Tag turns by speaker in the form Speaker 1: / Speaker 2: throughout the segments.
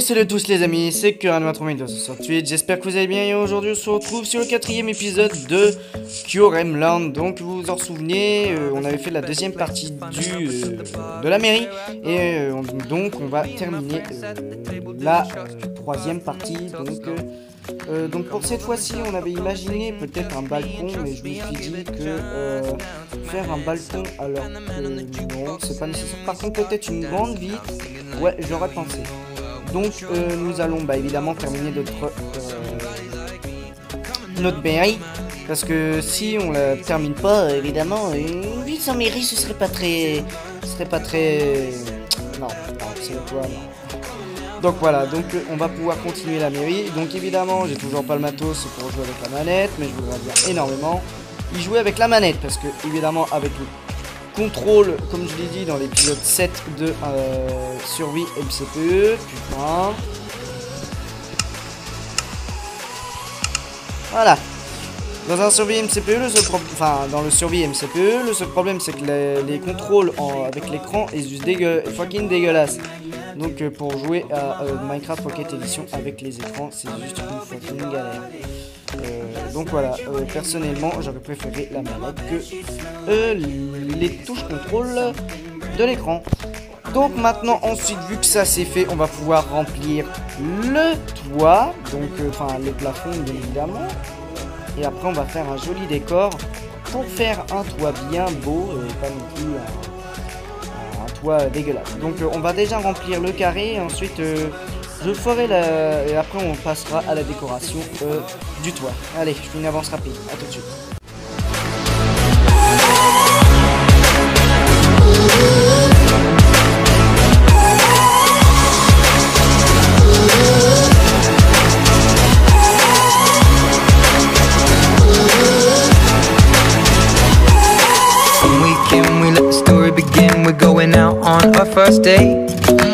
Speaker 1: Salut tous les amis, c'est Kuran23268, j'espère que vous allez bien et aujourd'hui on se retrouve sur le quatrième épisode de Kyurem Land. Donc vous vous en souvenez, euh, on avait fait la deuxième partie du, euh, de la mairie et euh, donc on va terminer la troisième partie. Donc, pour cette fois-ci on avait imaginé peut-être un balcon mais je me suis dit que faire un balcon alors que non c'est pas nécessaire. Par contre peut-être une grande vitre, ouais j'aurais pensé. Donc euh, nous allons bah, évidemment terminer notre, euh, notre mairie. Parce que si on la termine pas, évidemment, une ville sans mairie ce serait pas très. Ce serait pas très. Non, non, c'est toi, non. Donc voilà, donc euh, on va pouvoir continuer la mairie. Donc évidemment, j'ai toujours pas le matos pour jouer avec la manette, mais je voudrais dire énormément y jouer avec la manette parce que évidemment avec le contrôle, comme je l'ai dit dans l'épisode 7 de euh, survie MCPE. Putain. Voilà. Dans un survie MCPE, le seul enfin dans le survie MCPE, le seul problème c'est que les, contrôles avec l'écran est juste dégueu fucking dégueulasse. Donc euh, pour jouer à euh, Minecraft Pocket Edition avec les écrans, c'est juste une fucking galère. Euh, donc voilà, personnellement, j'aurais préféré la manette que les touches contrôle de l'écran. Donc maintenant, ensuite, vu que ça c'est fait, on va pouvoir remplir le toit, donc enfin le plafond bien évidemment. Et après, on va faire un joli décor pour faire un toit bien beau et pas non plus dégueulasse. Donc euh, on va déjà remplir le carré et ensuite euh, je ferai la... et après on passera à la décoration euh, du toit. Allez, je fais une avance rapide, à tout de suite.
Speaker 2: first date.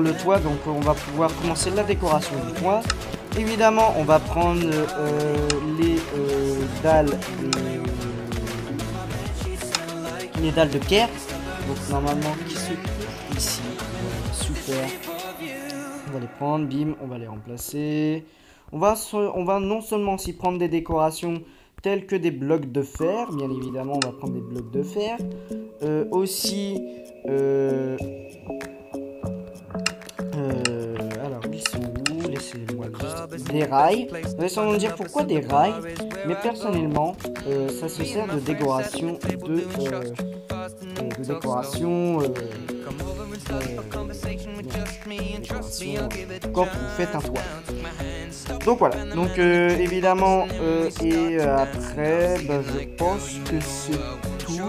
Speaker 1: le toit, donc on va pouvoir commencer la décoration du toit. Évidemment, on va prendre euh, les euh, dalles, les dalles de pierre. Donc normalement, qui sont ici. On va les prendre, bim, on va les remplacer. On va, on va non seulement s'y prendre des décorations telles que des blocs de fer, bien évidemment, on va prendre des blocs de fer. Euh, aussi, des rails. Vous allez me dire pourquoi des rails, mais personnellement, euh, ça se sert de décoration de, euh, de décoration, euh, quand vous faites un toit. Donc voilà, donc évidemment, et après, bah, je pense que c'est tout.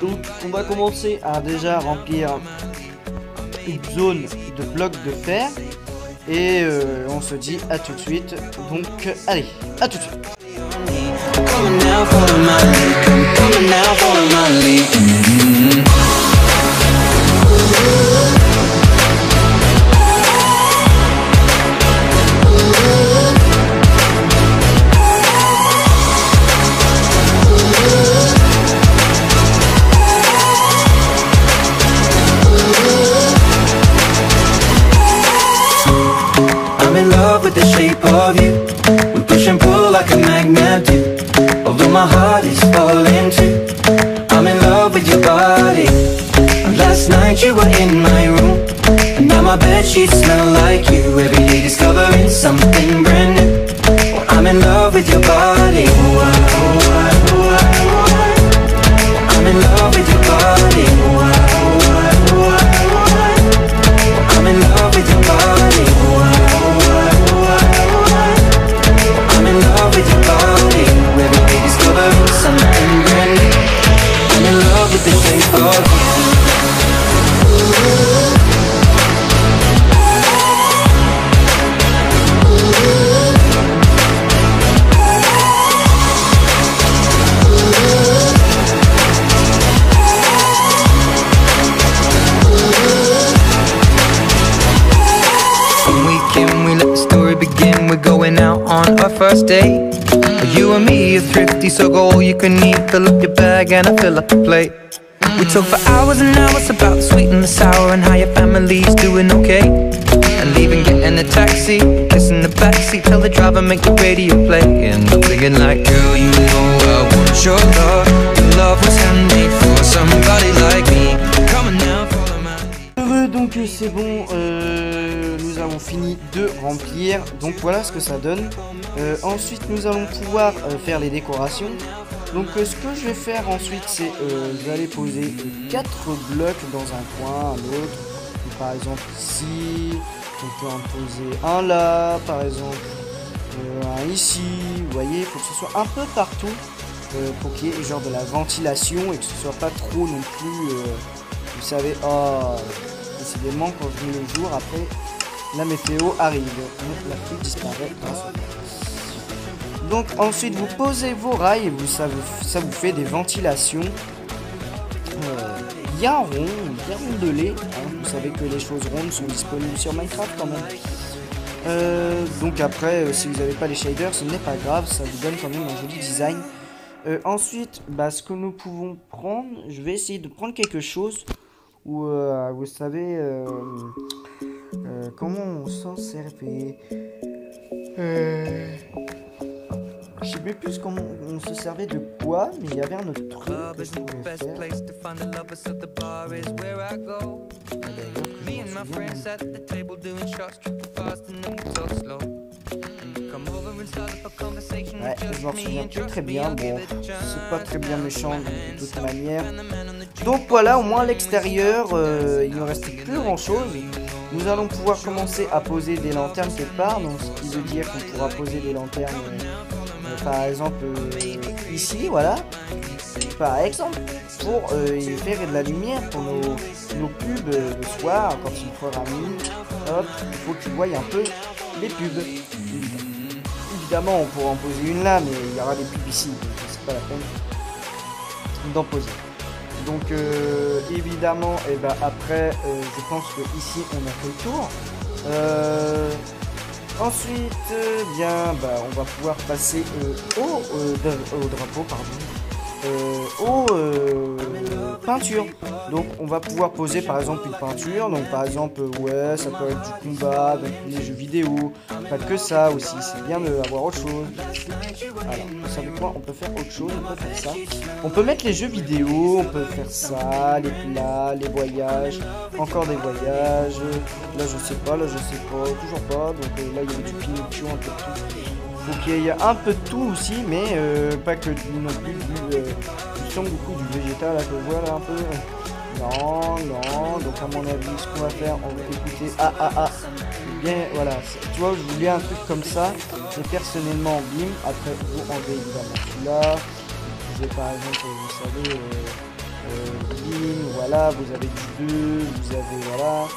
Speaker 1: Donc on va commencer à déjà remplir une zone de blocs de fer et euh, on se dit à tout de suite. Donc allez, à tout de suite.
Speaker 2: My heart is falling too. I'm in love with your body. Last night you were in my room. And now my bed sheets smell like you. Every day discovering something brand new. Well, I'm in love with your body. Ooh, I, ooh, I, ooh, ah, I, I'm in love with your body date. You and me are thrifty, so go all you can eat. Fill up your bag and I fill up the plate. We talk for hours and hours about the sweet and the sour and how your family's doing okay. And leaving, getting a taxi, kissing the backseat, tell the driver make the radio play. And I'm thinking like, girl, you know I want your love. Your love was handmade for somebody like me. Now, follow my
Speaker 1: donc c'est bon, euh, nous avons fini de remplir, donc voilà ce que ça donne. Euh, ensuite nous allons pouvoir euh, faire les décorations. Donc euh, ce que je vais faire ensuite c'est je vais aller poser 4 blocs dans un coin, un autre. Par exemple ici, on peut en poser un là, par exemple, un ici, vous voyez, il faut que ce soit un peu partout pour qu'il y ait genre de la ventilation et que ce soit pas trop non plus, vous savez, oh, décidément quand je mets le jour après la météo arrive, la pluie disparaît donc ensuite vous posez vos rails et vous, ça, vous, ça vous fait des ventilations euh, bien ronds, bien rondelées. hein. Vous savez que les choses rondes sont disponibles sur Minecraft quand même. Euh, donc après, euh, si vous n'avez pas les shaders, ce n'est pas grave, ça vous donne quand même un joli design. Euh, ensuite, bah, ce que nous pouvons prendre, je vais essayer de prendre quelque chose où, vous savez, euh, comment on s'en servait. Euh, je sais plus comment on se servait de quoi, mais il y avait un autre truc que je pouvais faire. Ouais, je m'en souviens plus très bien. Bon, c'est pas très bien méchant de toute manière. Donc voilà, au moins à l'extérieur, euh, il ne reste plus grand chose. Nous allons pouvoir commencer à poser des lanternes quelque part, donc ce qui veut dire qu'on pourra poser des lanternes, euh, euh, par exemple euh, ici, voilà, par exemple, pour y faire de la lumière pour nos, nos pubs le soir quand il fera nuit. Hop, il faut que tu voies un peu les pubs. Évidemment, on pourra en poser une là, mais il y aura des pubs ici, c'est pas la peine d'en poser. Donc euh, évidemment, et ben après, euh, je pense que ici on a fait le tour. Euh, ensuite, bien, bah, on va pouvoir passer au, au drapeau, pardon, euh, aux peintures. Donc on va pouvoir poser par exemple une peinture. Donc par exemple, ouais, ça peut être du combat, donc les jeux vidéo, pas que ça aussi. C'est bien d'avoir autre chose. Alors, vous savez quoi On peut faire autre chose, on peut faire ça. On peut mettre les jeux vidéo, on peut faire ça, les plats, les voyages, encore des voyages. Là, je sais pas, là, je sais pas, toujours pas. Donc euh, là, il y a du Pinocchio, un peu tout. Donc il y a un peu de tout aussi, mais euh, pas que du, non plus euh, beaucoup du végétal là que un peu. Non, non, donc à mon avis, ce qu'on va faire, on va écouter. Ah ah ah Bien, voilà, tu vois, je voulais un truc comme ça, et personnellement, bim, après vous enlevez évidemment celui-là. Vous avez par exemple, vous savez, euh, euh, bim, voilà, vous avez du 2, vous avez, voilà.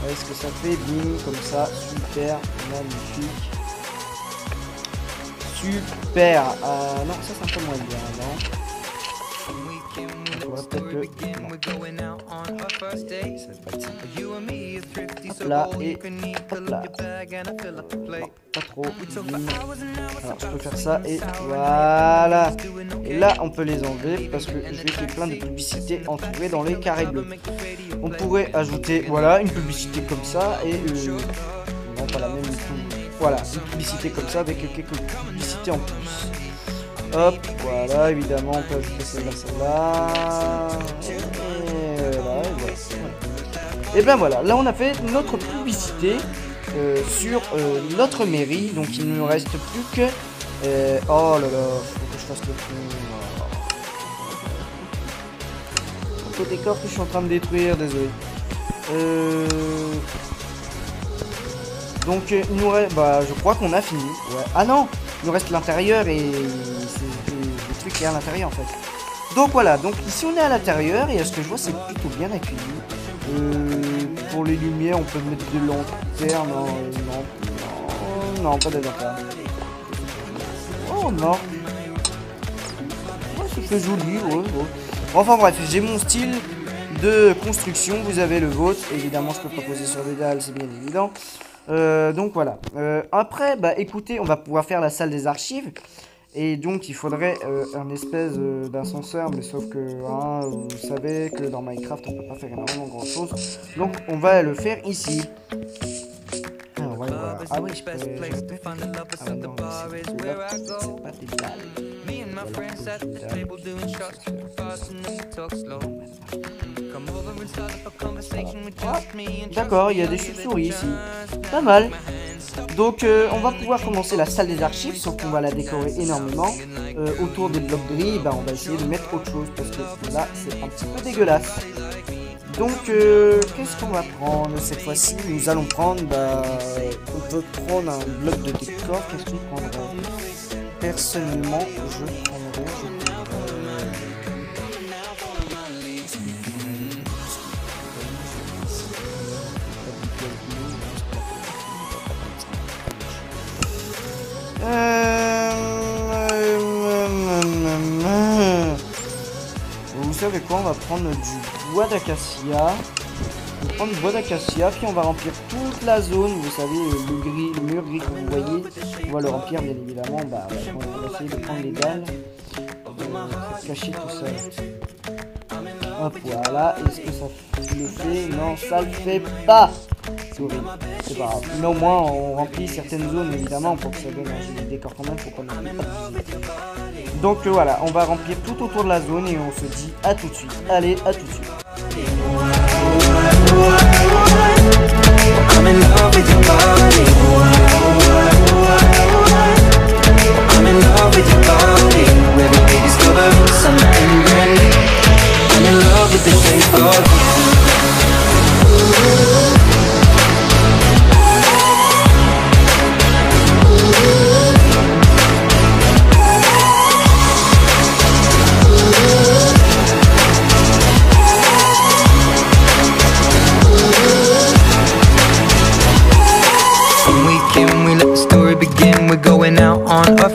Speaker 1: Voyez ce que ça fait, bim, comme ça, super, magnifique. Super. Euh, non, ça c'est un peu moins bien, non? Peut-être
Speaker 2: so
Speaker 1: là, et hop là. Pas trop. Alors, je peux faire ça et voilà. Et là, on peut les enlever parce que je vais faire plein de publicités entourées dans les carrés bleus. On pourrait ajouter, voilà, une publicité comme ça et euh, non pas la même. Voilà, une publicité comme ça avec quelques publicités en plus. Hop, voilà, évidemment, on peut ajouter celle-là. Et voilà, et ben voilà, là on a fait notre publicité euh, sur euh, notre mairie. Donc il ne nous reste plus que... euh, oh là là, faut que je fasse le tour. Côté corps que je suis en train de détruire, désolé. Euh... Donc il nous reste... Bah je crois qu'on a fini. Ouais. Ah non nous reste l'intérieur et... C'est le truc qui est à l'intérieur en fait. Donc voilà, donc ici on est à l'intérieur et à ce que je vois c'est plutôt bien accueilli. Euh, pour les lumières on peut mettre des lanternes. Non, non, non, pas des lanternes. Oh non. Ouais, c'est joli. Enfin bref, j'ai mon style de construction, vous avez le vôtre. Évidemment, je peux pas poser sur des dalles, c'est bien évident. Euh, donc voilà. Euh, après, bah écoutez, on va pouvoir faire la salle des archives. Et donc il faudrait euh, un espèce d'ascenseur, mais sauf que hein, vous savez que dans Minecraft on peut pas faire énormément grand chose. Donc on va le faire ici. Alors, ouais, voilà. Ah oui, je peux. je peux- Ah non, mais c'est- celui-là, c'est pas des dalles.
Speaker 2: Me and my friends at the table doing shots, tripping fast, and then we talk slow. Come over and start up a conversation with just me and
Speaker 1: D'accord, il y a des chauves-souris ici. Pas mal. Donc euh, on va pouvoir commencer la salle des archives, sauf qu'on va la décorer énormément. Euh, autour des blocs gris, bah, on va essayer de mettre autre chose parce que là c'est un petit peu dégueulasse. Donc euh, qu'est-ce qu'on va prendre cette fois-ci? Nous allons prendre, bah, on peut prendre un bloc de décor. Qu'est-ce qu'on prendrait? Personnellement, je Euh, Vous savez quoi On va prendre du bois d'acacia. On va prendre du bois d'acacia, puis on va remplir toute la zone. Vous savez, le gris, le mur gris que vous voyez. On va le remplir, bien évidemment. Bah, on va essayer de prendre les dalles. cacher tout ça. Hop, voilà. Est-ce que ça le fait? Non, ça le fait pas. C'est. C'est pas grave. Mais au moins, on remplit certaines zones, évidemment, pour que ça donne un joli décor quand même. Faut pas. Donc euh, voilà, on va remplir tout autour de la zone et on se dit à tout de suite. Allez, à tout de suite.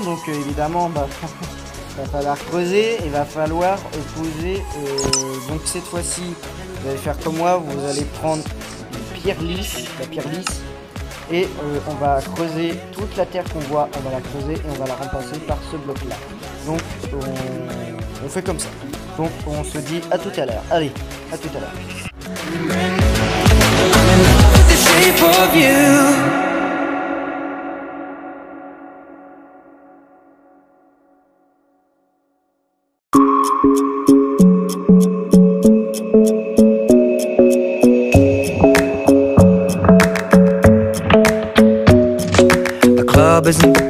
Speaker 1: Donc euh, évidemment, bah, va falloir creuser, il va falloir poser. euh, donc cette fois-ci, vous allez faire comme moi, vous allez prendre une pierre lisse, la pierre lisse, et euh, on va creuser toute la terre qu'on voit, on va la creuser et on va la remplacer par ce bloc-là. Donc on, on fait comme ça. Donc on se dit à tout à l'heure. Allez, à tout à l'heure.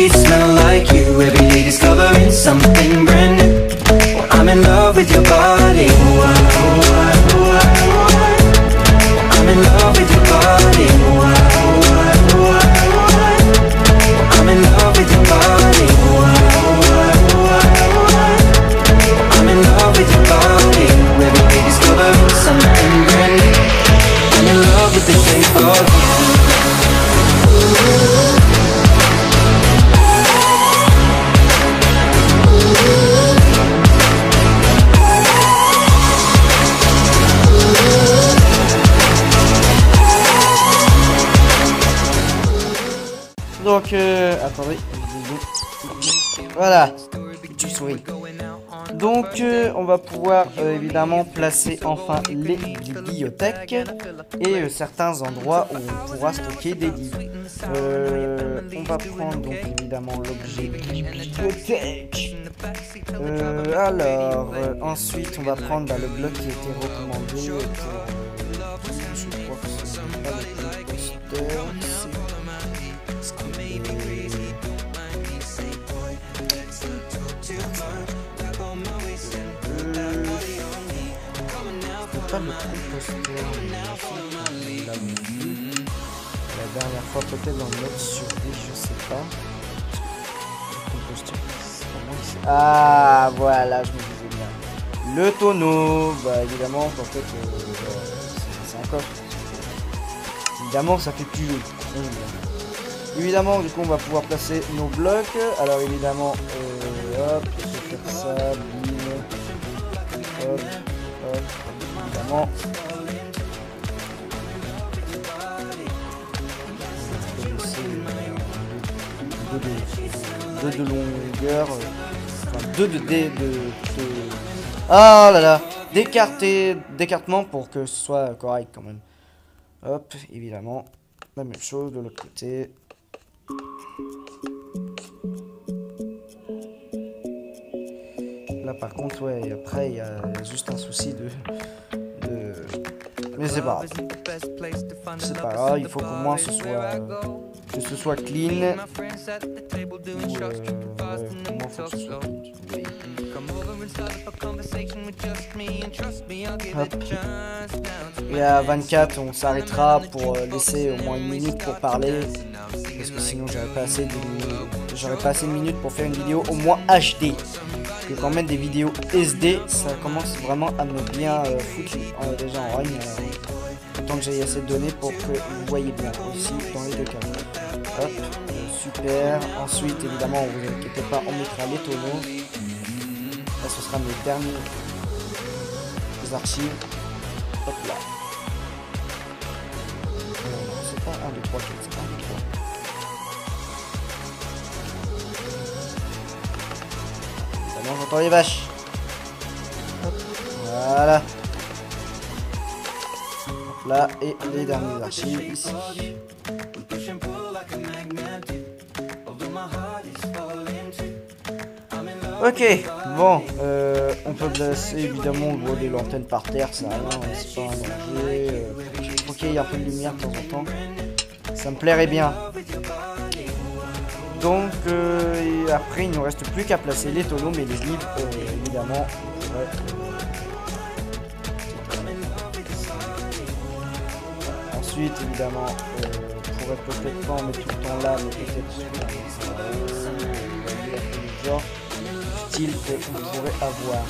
Speaker 3: sheets smell like you. Every day discovering something
Speaker 1: va pouvoir euh, évidemment placer enfin les bibliothèques et euh, certains endroits où on pourra stocker des livres. Euh, on va prendre donc évidemment l'objet bibliothèque. Alors, ensuite, on va prendre bah, le bloc qui était recommandé vu. La dernière fois, peut-être dans notre survie, je sais pas. Ah, voilà, je me disais bien. Le tonneau, bah évidemment, en fait, euh, euh, c'est- coffre. Évidemment, ça fait. Hum. Évidemment, du coup, on va pouvoir placer nos blocs. Alors, évidemment, euh, hop, je vais faire ça, bim, de, deux de longueur, enfin deux de, de, de- Ah là là, d'écarter, d'écartement pour que ce soit correct quand même. Hop, évidemment, la même chose de l'autre côté. Là par contre, ouais, après il y a juste un souci de. Mais c'est pas grave. C'est pas grave, il faut qu'au moins ce soit. que ce soit clean. Ou, euh, que ce soit clean. Et à 24, on s'arrêtera pour euh, laisser au moins une minute pour parler parce que sinon j'aurais pas assez de j'aurais pas assez de minutes pour faire une vidéo au moins HD parce que quand même des vidéos SD ça commence vraiment à me bien euh, foutre. Euh, déjà en rogne euh, tant que j'ai assez de données pour que vous voyez bien. Aussi dans les deux cas. Hop super. Ensuite évidemment vous inquiétez pas on mettra les tonneaux. Là ce sera mes derniers archives. Hop là. Euh, c'est pas 1, 2, 3, 4, 5, bon, j'entends les vaches. Voilà. Hop là, et les derniers archives ici. Ok, bon, euh, on peut placer évidemment voler l'antenne par terre, ça hein, c'est pas un danger. Euh, y a un peu de lumière de temps en temps. Ça me plairait bien. Donc, euh, après, il ne nous reste plus qu'à placer les tonneaux, mais les livres, euh, évidemment, euh, Ensuite, évidemment, on pourrait peut-être pas en mettre tout le temps là, mais peut-être genre style qu'on pourrait avoir.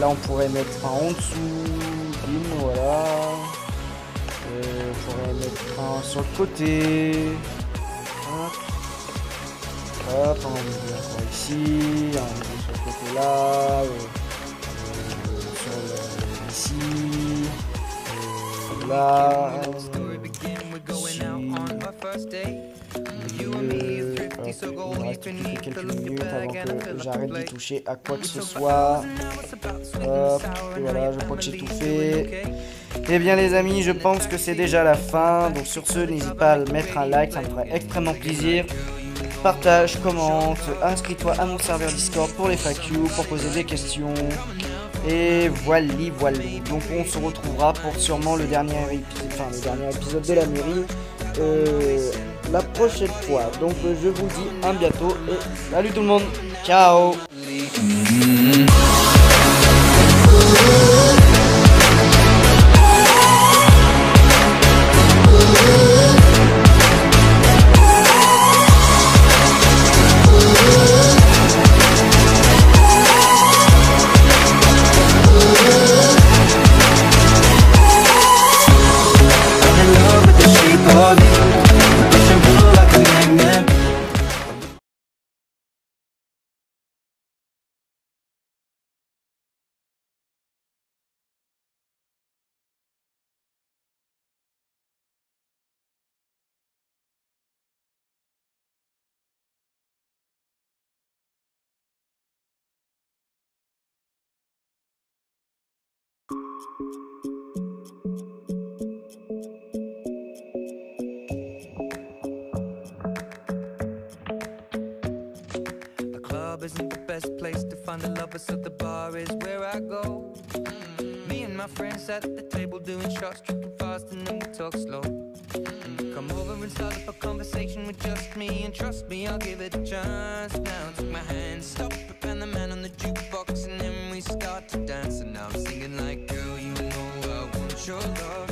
Speaker 1: Là, on pourrait mettre un en dessous, voilà. On pourrait mettre un sur le côté. Hop. On met encore ici, un sur le côté là, euh, euh, sur le, ici, là, euh, ici. Hop, il me reste plus que quelques minutes avant que j'arrête d'y toucher à quoi que ce soit. Hop, et voilà, je crois que j'ai tout fait. Eh bien les amis, je pense que c'est déjà la fin. Donc sur ce, n'hésite pas à mettre un like, ça me ferait extrêmement plaisir. Partage, commente, inscris-toi à mon serveur Discord pour les FAQ, pour poser des questions. Et voilà, voilà. Donc on se retrouvera pour sûrement le dernier épisode, enfin, le dernier épisode de la mairie euh, la prochaine fois. Donc je vous dis à bientôt et salut tout le monde. Ciao
Speaker 3: The
Speaker 2: club isn't the best place to find a lover, so the bar is where I go. Me and my friends at the table doing shots, tripping fast, and then we talk slow. Come over and start up a conversation with just me, and trust me, I'll give it a chance. Now take my hand, stop and the man on the jukebox, and then we start to dance. And now I'm singing like, girl, Your love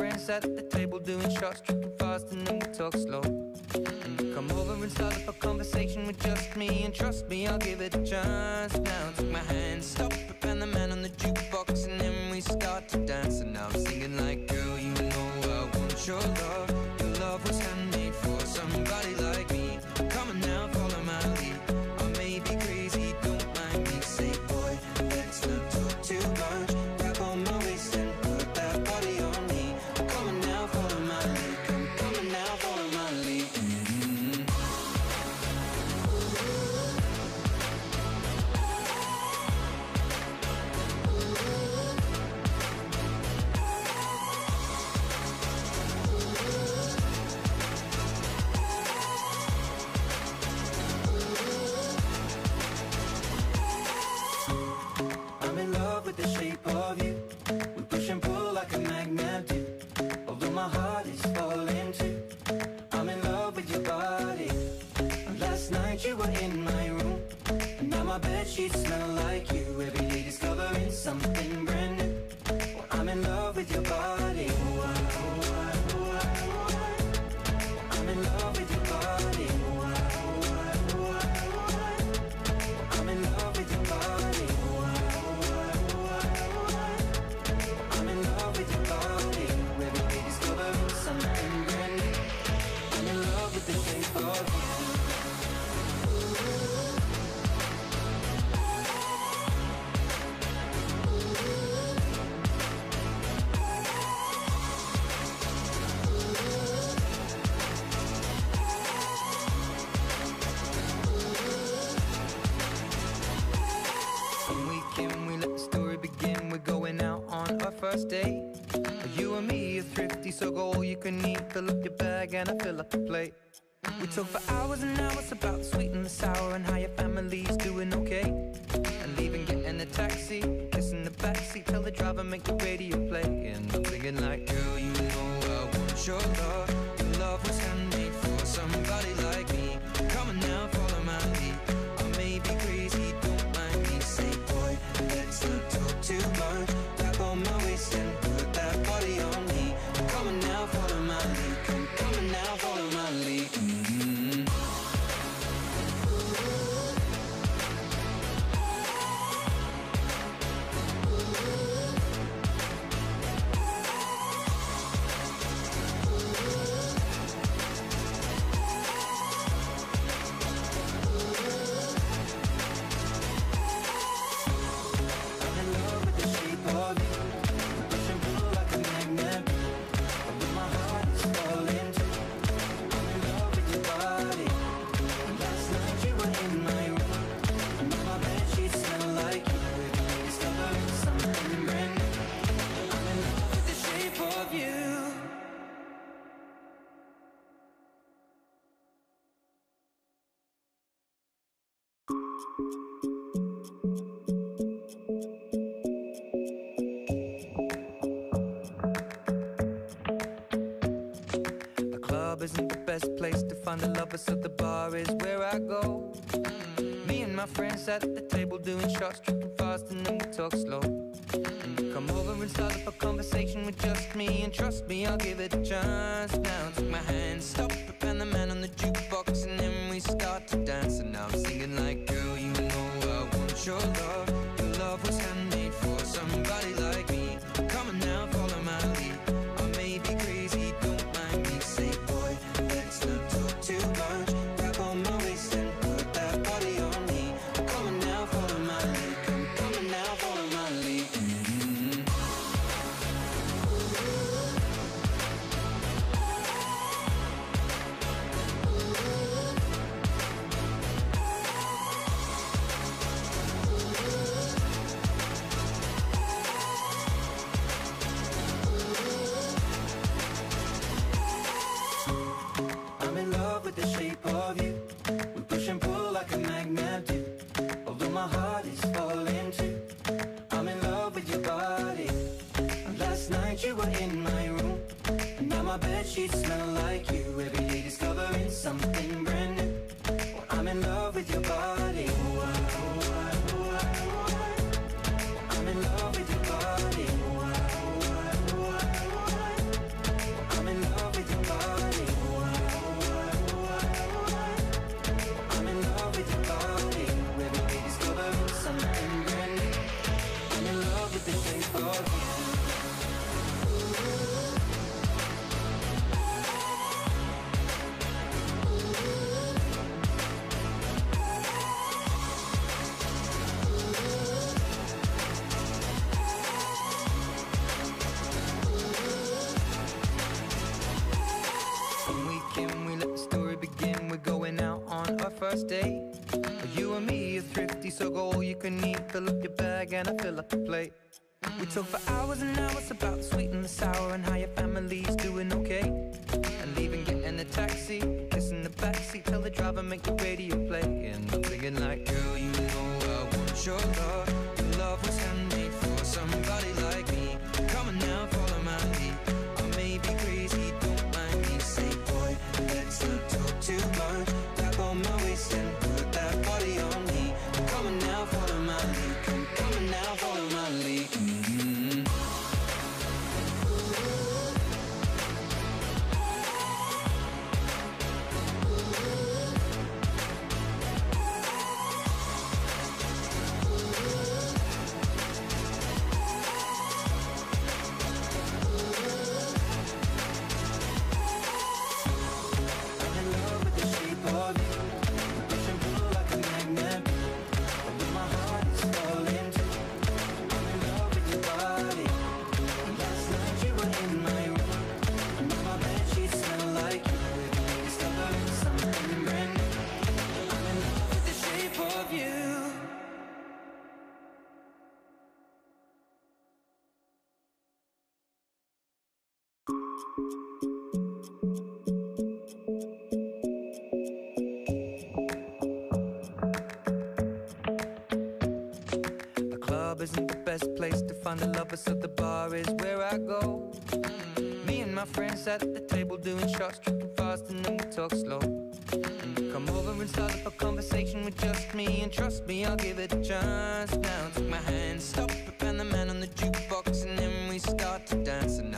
Speaker 2: friends at the table doing shots, drinking fast, and then we talk slow. Come over and start up a conversation with just me, and trust me, I'll give it a chance now. first date. You and me are thrifty, so go all you can eat. Fill up your bag and I fill up the plate. We talk for hours and hours about the sweet and the sour and how your family's doing okay. And even getting a taxi, kiss in the backseat, tell the driver make the radio play. And I'm thinking like, girl, you know I want your love. Your love was handmade for somebody. find a lover, so the bar is where I go. Mm -hmm. Me and my friends at the table doing shots, tripping fast, and then we talk slow. Mm -hmm. Come over and start up a conversation with just me, and trust me, I'll give it a chance. Now take my hand, stop, and the man on the jukebox, and then we start to dance. first date. You and me are thrifty, so go all you can eat. Fill up your bag and I fill up the plate. We talk for hours and hours about the sweet and the sour and how your family's doing okay. And leaving, getting a taxi, kissing the backseat, tell the driver make the radio play. And I'm thinking like, girl, you know I want your love. Your love was handmade for somebody. lovers, so the bar is where I go. Mm -hmm. Me and my friends at the table doing shots, tripping fast, and then we talk slow. Mm -hmm. Come over and start up a conversation with just me, and trust me, I'll give it a chance. Now take my hand, stop, and the man on the jukebox, and then we start to dance.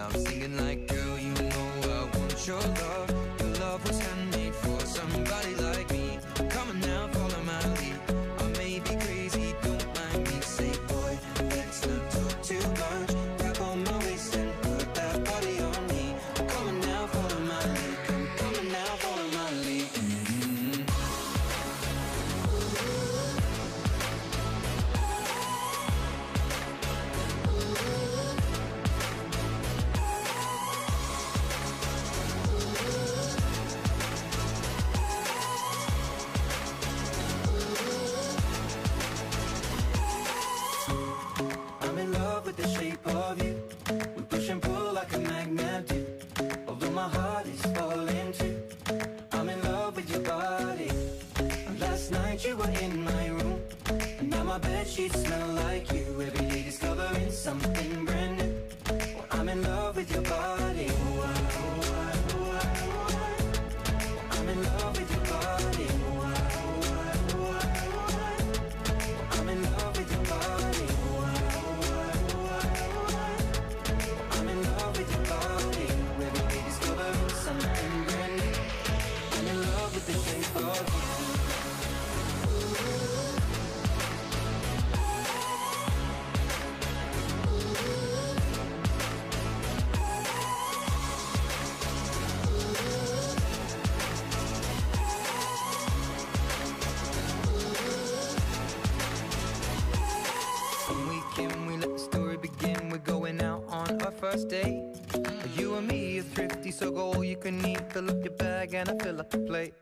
Speaker 3: last. You and
Speaker 2: me are thrifty, so go all you can eat. Fill up your bag and I fill up the plate.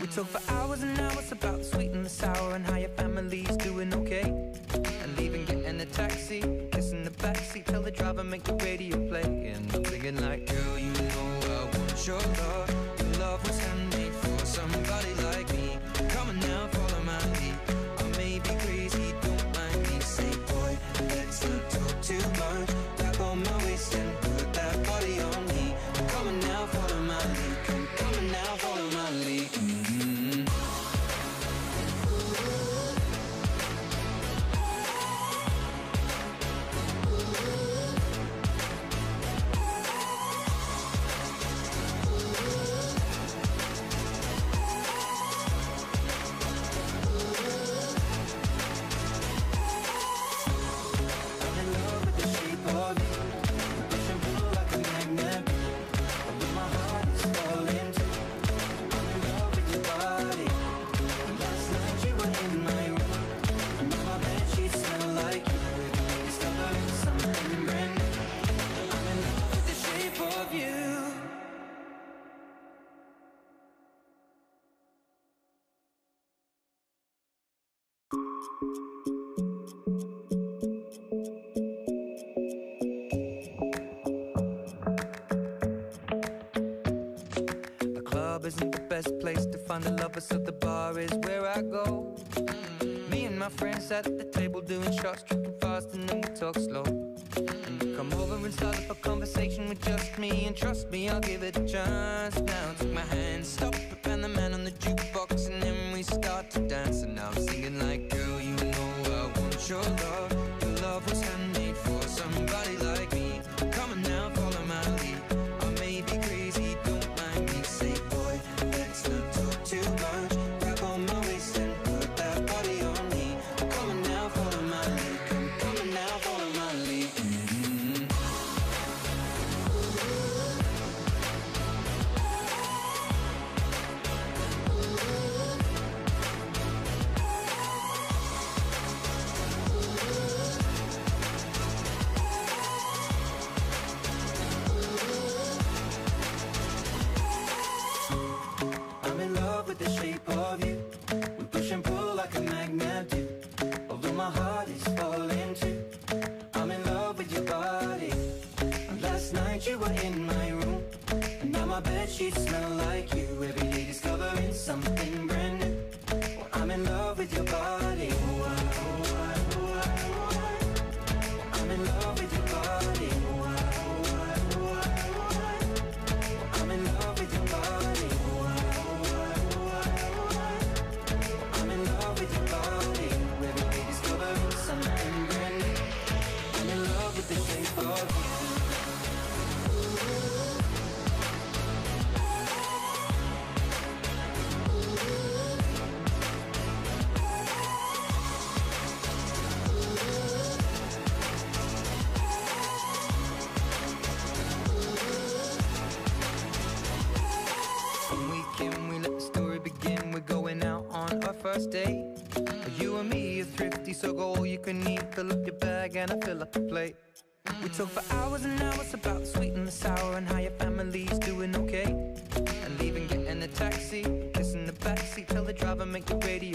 Speaker 2: We talk for hours and hours about the sweet and the sour and how your family's doing okay. And leaving, getting a taxi, kissing the backseat, tell the driver make the radio play. And I'm thinking like, girl, you know I want your love. The club isn't the best place to find a lover, so the bar is where I go. Me and my friends at the table doing shots, drinking fast, and then we talk slow. Come over and start up a conversation with just me, and trust me, I'll give it a chance. Now take my hand, stop, and the man on the jukebox, and then we start to dance, and now I'm singing like. make you ready